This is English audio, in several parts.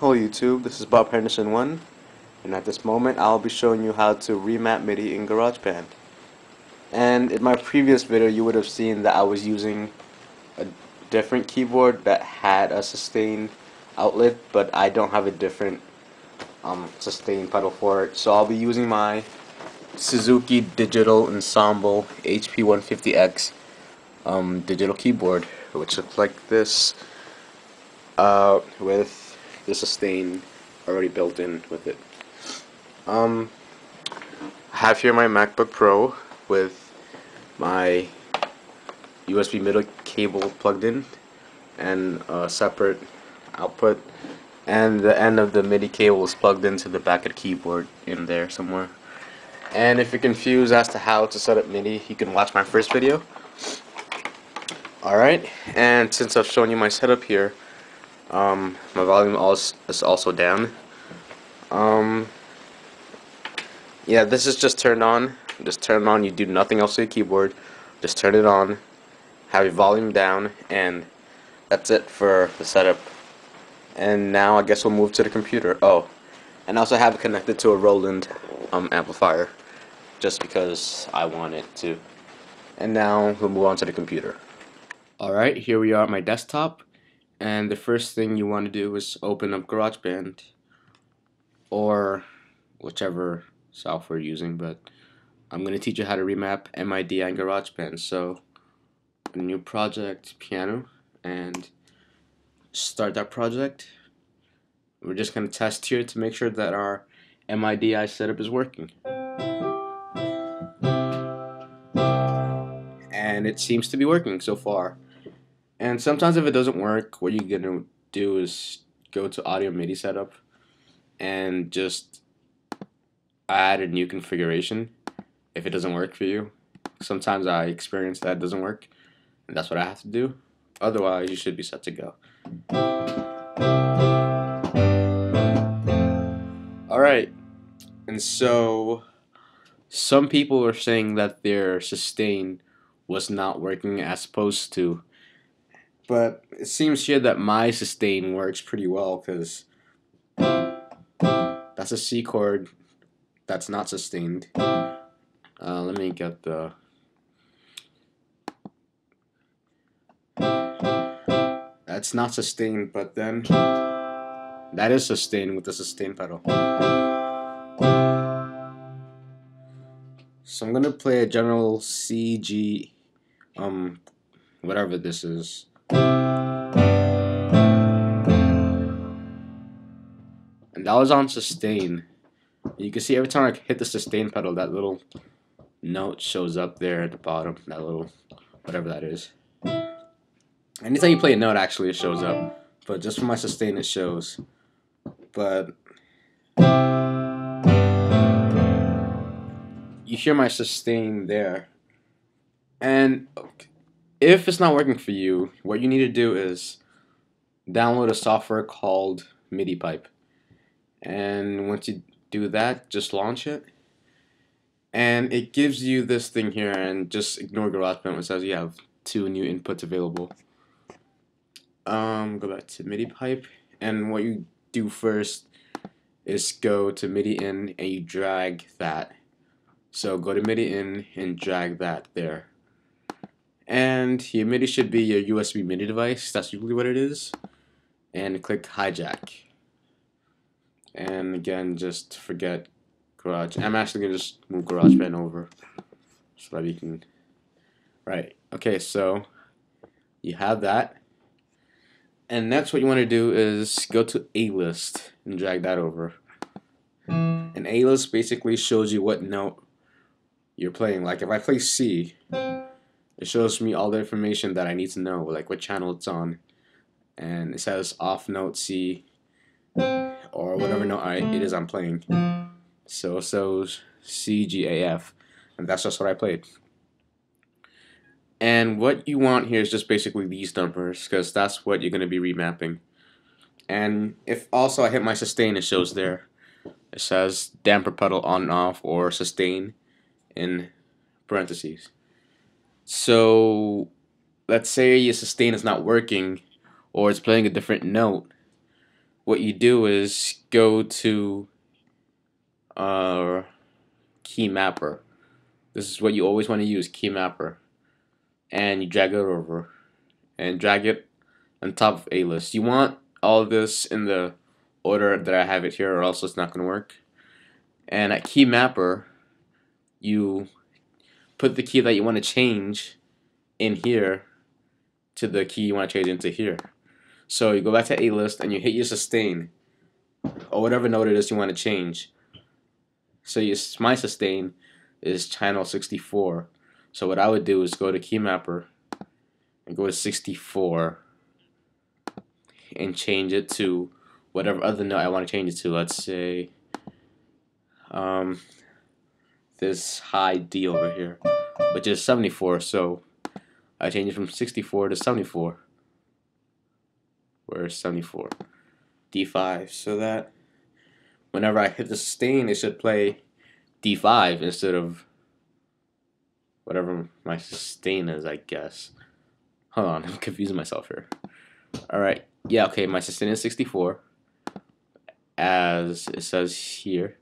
Hello YouTube, this is Bob Henderson 1 and at this moment I'll be showing you how to remap MIDI in GarageBand. And in my previous video you would have seen that I was using a different keyboard that had a sustain outlet but I don't have a different um, sustain pedal for it so I'll be using my Suzuki Digital Ensemble HP150X um, digital keyboard which looks like this uh, with the sustain already built in with it. Um, I have here my MacBook Pro with my USB MIDI cable plugged in and a separate output and the end of the MIDI cable is plugged into the back of the keyboard in there somewhere. And if you're confused as to how to set up MIDI, you can watch my first video. Alright, and since I've shown you my setup here, um, my volume is also down. Um, yeah, this is just turned on. Just turn on. You do nothing else to your keyboard. Just turn it on. Have your volume down, and that's it for the setup. And now I guess we'll move to the computer. Oh, and also have it connected to a Roland um, amplifier, just because I want it to. And now we'll move on to the computer. Alright, here we are at my desktop and the first thing you want to do is open up GarageBand or whichever software you're using but I'm going to teach you how to remap MIDI and GarageBand. So new project piano and start that project. We're just going to test here to make sure that our MIDI setup is working. And it seems to be working so far and sometimes if it doesn't work, what you're gonna do is go to audio MIDI setup and just add a new configuration if it doesn't work for you. Sometimes I experience that doesn't work, and that's what I have to do. Otherwise, you should be set to go. Alright, and so some people are saying that their sustain was not working as supposed to but it seems here that my sustain works pretty well because that's a C chord that's not sustained. Uh, let me get the. That's not sustained, but then that is sustained with the sustain pedal. So I'm gonna play a general C G, um, whatever this is. And that was on sustain. You can see every time I hit the sustain pedal, that little note shows up there at the bottom. That little, whatever that is. Anytime you play a note, actually, it shows up. But just for my sustain, it shows. But you hear my sustain there. And if it's not working for you, what you need to do is download a software called MIDI Pipe. And once you do that, just launch it. And it gives you this thing here, and just ignore GarageBand, which says you have two new inputs available. Um, go back to MIDI Pipe, and what you do first is go to MIDI in and you drag that. So go to MIDI in and drag that there. And your MIDI should be your USB MIDI device. That's usually what it is. And click hijack. And again, just forget Garage. I'm actually to just move GarageBand over so that we can... Right. Okay, so you have that. And next what you want to do is go to A-list and drag that over. And A-list basically shows you what note you're playing. Like if I play C, it shows me all the information that I need to know, like what channel it's on. And it says off note C or whatever note I, it is I'm playing. So so C G A F, and that's just what I played. And what you want here is just basically these numbers, because that's what you're going to be remapping. And if also I hit my sustain, it shows there. It says damper pedal on and off or sustain in parentheses. So let's say your sustain is not working or it's playing a different note. what you do is go to uh, key mapper. This is what you always want to use, key mapper. And you drag it over and drag it on top of A list. You want all this in the order that I have it here or else it's not going to work. And at key mapper, you put the key that you want to change in here to the key you want to change into here. So you go back to A list and you hit your sustain or whatever note it is you want to change. So your, my sustain is channel 64. So what I would do is go to key mapper and go to 64 and change it to whatever other note I want to change it to. Let's say um, this high D over here, which is 74. So I change it from 64 to 74. Where's 74? D5. So that whenever I hit the sustain, it should play D5 instead of whatever my sustain is, I guess. Hold on, I'm confusing myself here. Alright, yeah, okay, my sustain is 64, as it says here.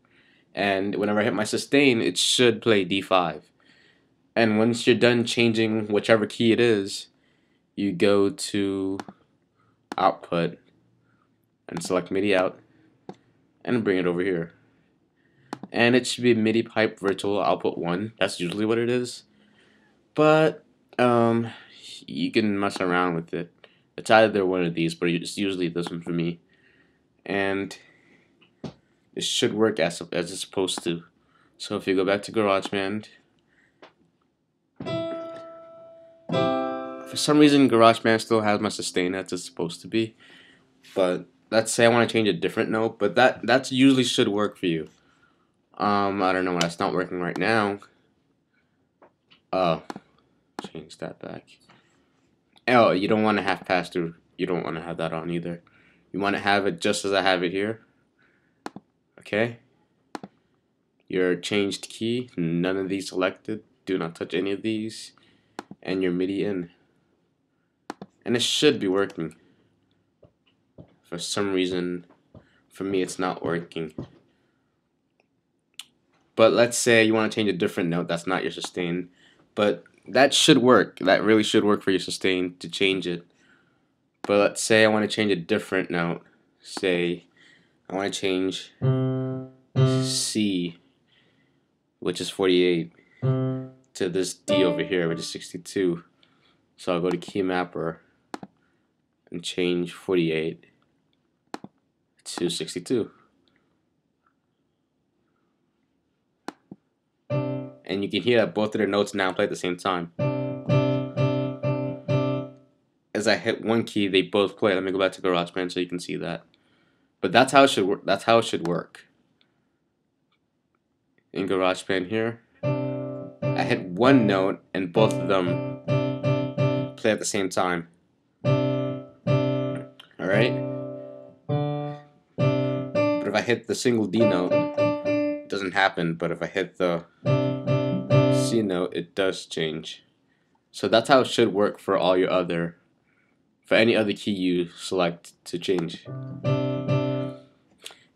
And whenever I hit my sustain, it should play D5. And once you're done changing whichever key it is, you go to output and select MIDI out and bring it over here. And it should be MIDI pipe virtual output 1 that's usually what it is. But um, you can mess around with it. It's either one of these but it's usually this one for me. And it should work as, as it's supposed to so if you go back to GarageBand for some reason GarageBand still has my sustain as it's supposed to be but let's say I want to change a different note but that that's usually should work for you um, I don't know why it's not working right now. Oh, change that back. Oh, you don't want to have pass through. You don't want to have that on either. You want to have it just as I have it here. Okay. Your changed key, none of these selected. Do not touch any of these. And your MIDI in. And it should be working. For some reason, for me, it's not working. But let's say you want to change a different note that's not your sustain. But that should work. That really should work for your sustain to change it. But let's say I want to change a different note. Say I want to change C, which is 48, to this D over here, which is 62. So I'll go to key mapper and change 48 to 62. and you can hear that both of their notes now play at the same time. As I hit one key, they both play. Let me go back to GarageBand so you can see that. But that's how it should work. That's how it should work. In GarageBand here, I hit one note and both of them play at the same time. Alright? But if I hit the single D note, it doesn't happen. But if I hit the C note, it does change. So that's how it should work for all your other, for any other key you select to change.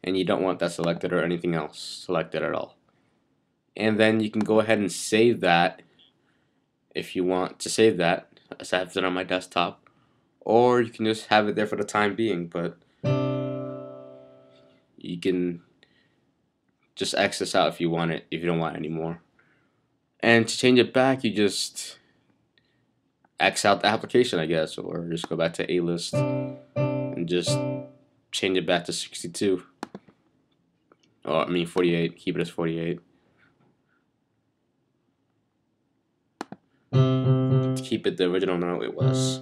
And you don't want that selected or anything else selected at all. And then you can go ahead and save that if you want to save that, I have it on my desktop. Or you can just have it there for the time being, but you can just X this out if you want it, if you don't want it anymore. And to change it back, you just X out the application, I guess, or just go back to A list and just change it back to 62. Or, I mean, 48. Keep it as 48. To keep it the original note it was.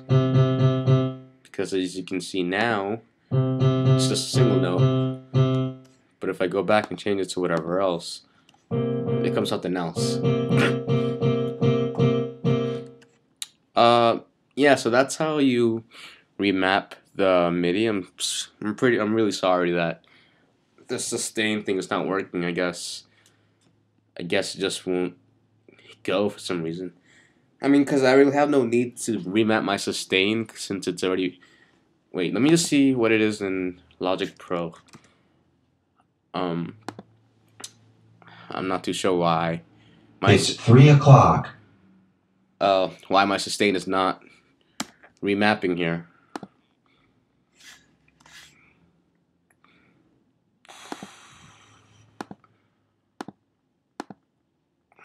Because as you can see now, it's just a single note. But if I go back and change it to whatever else, become something else. uh, yeah, so that's how you remap the MIDI. I'm, I'm pretty, I'm really sorry that the sustain thing is not working. I guess, I guess it just won't go for some reason. I mean, because I really have no need to remap my sustain since it's already. Wait, let me just see what it is in Logic Pro. Um, I'm not too sure why. My it's three o'clock. Uh, why my sustain is not remapping here.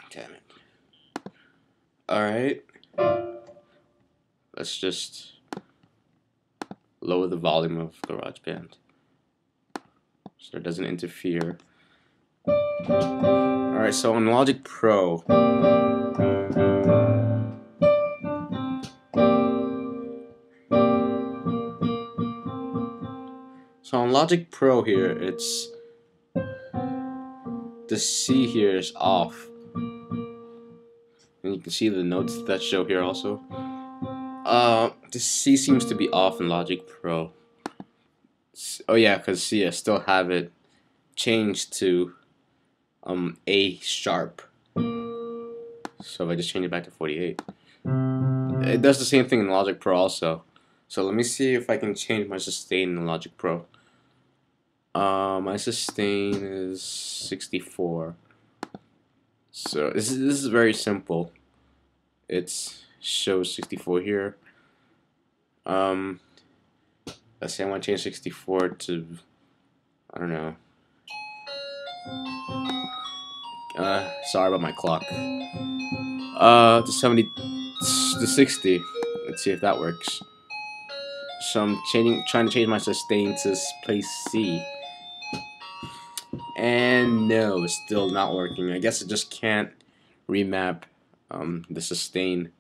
Damn it. Alright. Let's just lower the volume of GarageBand so it doesn't interfere. Alright, so on Logic Pro, So on Logic Pro here, it's the C here is off. And you can see the notes that show here also. Uh, the C seems to be off in Logic Pro. Oh yeah, because see, I still have it changed to um A sharp. So if I just change it back to 48, it does the same thing in Logic Pro also. So let me see if I can change my sustain in Logic Pro. Uh, my sustain is 64. So this is, this is very simple. It's shows 64 here. Um, let's say I want to change 64 to, I don't know. Uh, sorry about my clock. Uh, to 70, to 60. Let's see if that works. So I'm changing, trying to change my sustain to place C. And no, it's still not working. I guess it just can't remap um, the sustain.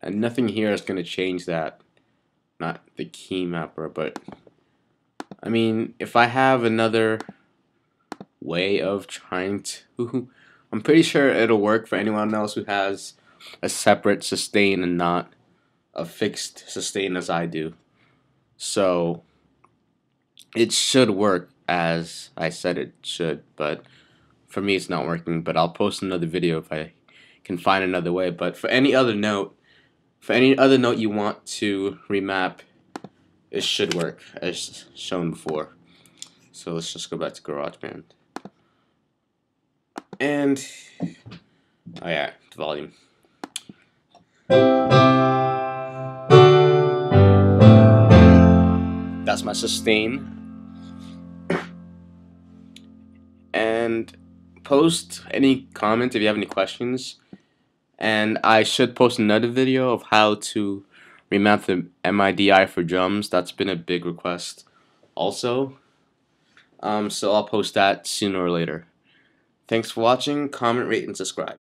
And nothing here is going to change that. Not the key mapper, but... I mean, if I have another way of trying to... I'm pretty sure it'll work for anyone else who has a separate sustain and not a fixed sustain as I do. So, it should work as I said it should, but for me it's not working. But I'll post another video if I can find another way. But for any other note, for any other note you want to remap, it should work as shown before. So let's just go back to GarageBand. And, oh yeah, the volume. That's my sustain. Post any comment if you have any questions. And I should post another video of how to remap the MIDI for drums. That's been a big request also. Um, so I'll post that sooner or later. Thanks for watching. Comment, rate, and subscribe.